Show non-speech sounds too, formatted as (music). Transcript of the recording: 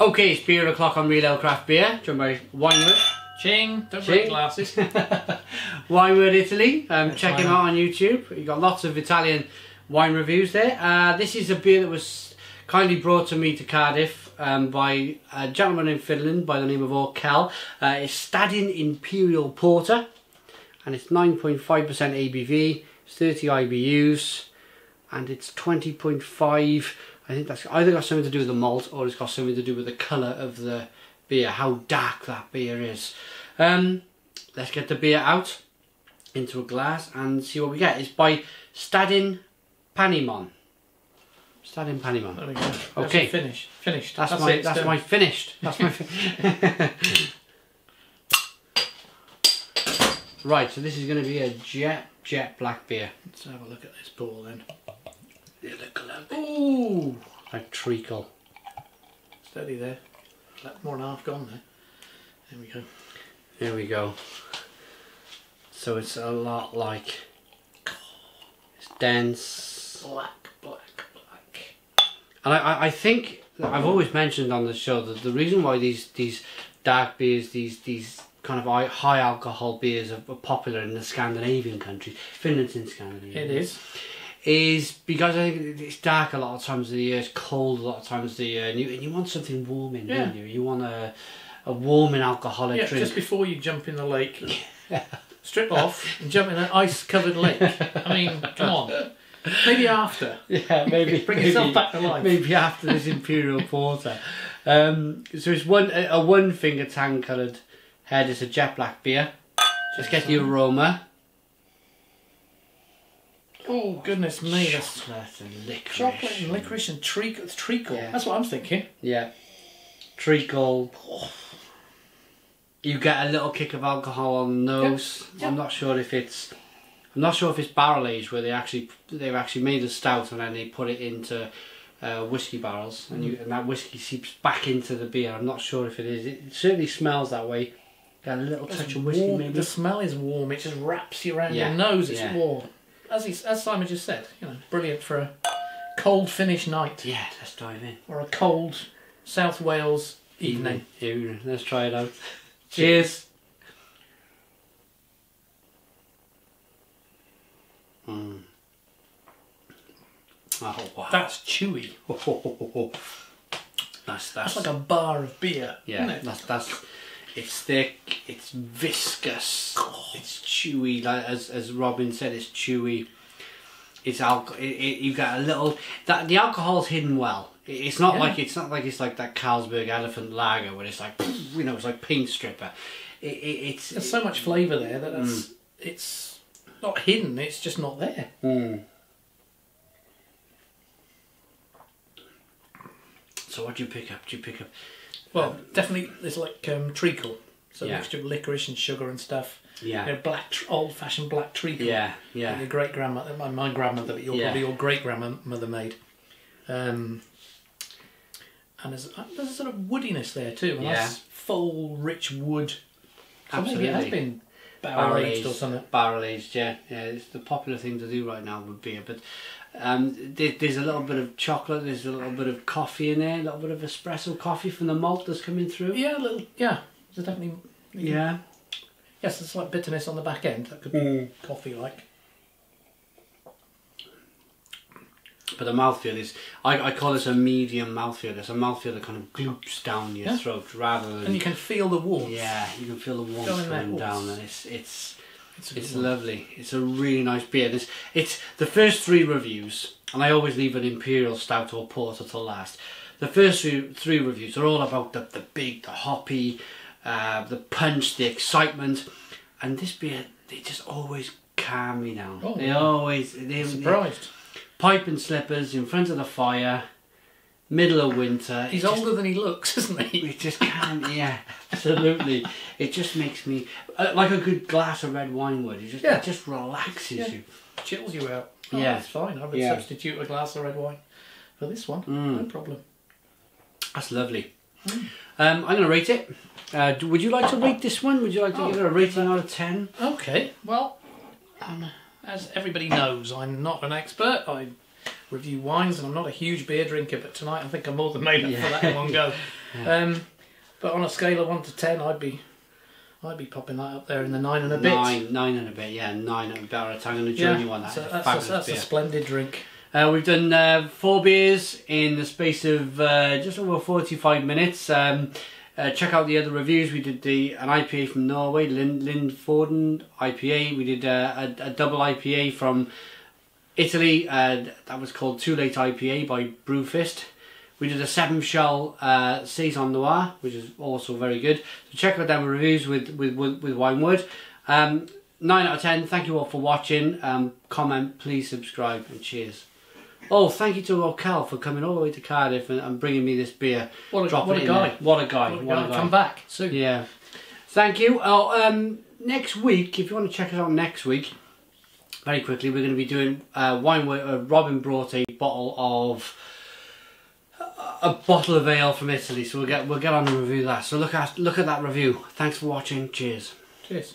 Okay, it's beer o'clock on Real Ale Craft Beer, joined by Wineward. Ching, don't Ching. break glasses. (laughs) Wineward Italy. Um, check him out on YouTube. You've got lots of Italian wine reviews there. Uh, this is a beer that was kindly brought to me to Cardiff um, by a gentleman in Finland by the name of Orkel. Uh, it's Stadin Imperial Porter and it's 9.5% ABV, it's 30 IBUs and it's 20.5. I think that's either got something to do with the malt or it's got something to do with the colour of the beer, how dark that beer is. Um, let's get the beer out into a glass and see what we get. It's by Stadin Panimon. Stadin Panimon. There we go. That's Okay. Finish. Finished. That's, my it, that's done. my finished. That's my fi- (laughs) (laughs) Right, so this is going to be a jet jet black beer. Let's have a look at this ball then. Look lovely. Ooh, treacle. steady there. More than half gone there. There we go. There we go. So it's a lot like it's dense. Black, black, black. And I, I, think I've always mentioned on the show that the reason why these these dark beers, these these kind of high, alcohol beers are, are popular in the Scandinavian countries, Finland's in Scandinavia. It is. Is because I think it's dark a lot of times of the year, it's cold a lot of times of the year, and you, and you want something warming, Yeah. don't you? You want a a warming alcoholic Yeah, drink. just before you jump in the lake, (laughs) strip off and jump in an ice-covered lake. I mean, come on. Maybe after. Yeah, maybe Bring maybe, yourself back to life. Maybe after this imperial porter. Um, so it's one a, a one finger tan coloured head. It's a jet black beer. Just get the aroma. Oh goodness me, that's Chocolate and licorice. chocolate and licorice and treacle. Treacle. Yeah. That's what I'm thinking. Yeah. Treacle. You get a little kick of alcohol on the nose. Yeah. I'm not sure if it's. I'm not sure if it's barrel aged where they actually they've actually made a stout and then they put it into uh, whiskey barrels and you and that whiskey seeps back into the beer. I'm not sure if it is. It certainly smells that way. Got a little touch of whiskey warm. maybe. The smell is warm. It just wraps you around Yeah, your nose. It's yeah. warm. As he, as Simon just said, you know, brilliant for a cold Finnish night Yeah, let's dive in. or a cold South Wales evening. Evening. Let's try it out. Cheers. Mm. Oh wow. That's chewy. (laughs) That's that's, That's like a bar of beer, yeah. isn't it? That's that's it's thick. It's viscous. It's chewy. Like as as Robin said, it's chewy. It's alcohol. It, it, you've got a little that the alcohol's hidden well. It- It's not Yeah. like it's not like it's like that Carlsberg Elephant Lager where it's like you know it's like paint stripper. It, it, it's There's so much flavour there that Mm. it's not hidden. It's just not there. Mm. So what do you pick up? Do you pick up? Well, definitely there's like um, treacle, so Yeah. a mixture of licorice and sugar and stuff. Yeah. You know, black, old-fashioned black treacle. Yeah, yeah. Your great grandmother, my, my grandmother, but your Yeah. probably your great grandmother made. Um, and there's uh, there's a sort of woodiness there too. A Yeah. nice full, rich wood. So maybe it has been barrel aged or something. Barrel aged, yeah, yeah. It's the popular thing to do right now with beer, but um, there, there's a little bit of chocolate. There's a little bit of coffee in there. A little bit of espresso coffee from the malt that's coming through. Yeah, a little. Yeah, there's definitely. Yeah. Yes, there's like bitterness on the back end. That could be Mm. coffee like. But the mouthfeel is, I, I call this a medium mouthfeel. It's a mouthfeel that kind of gloops down your Yeah. throat rather than. And you can feel the warmth. yeah, you can feel the warmth Go in there. going Oh, down, and it's it's It's, It's lovely. It's a really nice beer. It's, it's the first three reviews, and I always leave an imperial stout or porter till last. The first three, three reviews are all about the, the big, the hoppy, uh, the punch, the excitement, and this beer they just always calm me down. Oh, they always they, they Surprised. pipe and slippers in front of the fire, middle of winter. He's just- older than he looks, (laughs) isn't he? it just can't, yeah, absolutely. It just makes me uh, like a good glass of red wine would. It just Yeah. it just relaxes Yeah. you. Chills you out. Oh, Yeah. it's fine. I would Yeah. substitute a glass of red wine for this one. Mm. No problem. That's lovely. Um, I'm going to rate it. Uh, do, would you like to rate this one? Would you like to Oh. give it a rating out of ten? Okay, well, um, as everybody knows, I'm not an expert. I review wines and I'm not a huge beer drinker, but tonight I think I'm more than made up for that in one go. (laughs) Um, but on a scale of one to ten, I'd be, I'd be popping that up there in the nine and a bit. Nine, nine and a bit, yeah, nine and a bit. I'm going to Yeah, join you on that. so a that's, a, that's a splendid drink. Uh, we've done uh, four beers in the space of uh, just over 45 minutes. Um, uh, check out the other reviews. We did the an IPA from Norway, Lind, Lindforden IPA. We did uh, a, a double IPA from Italy. Uh, that was called Too Late IPA by Brewfist. We did a seven shell uh, saison noir, which is also very good. So check out them reviews with with with, with Winewood. Um, nine out of ten. Thank you all for watching. Um, comment, please subscribe, and cheers. Oh, thank you to O'Cal for coming all the way to Cardiff and, and bringing me this beer. What a, what a guy! What a guy! What a guy. Come back soon. Yeah. Thank you. Oh, um, next week, if you want to check us out next week, very quickly, we're going to be doing uh, wine. Uh, Robin brought a bottle of a bottle of ale from Italy, so we'll get we'll get on and review that. So look at look at that review. Thanks for watching. Cheers. Cheers.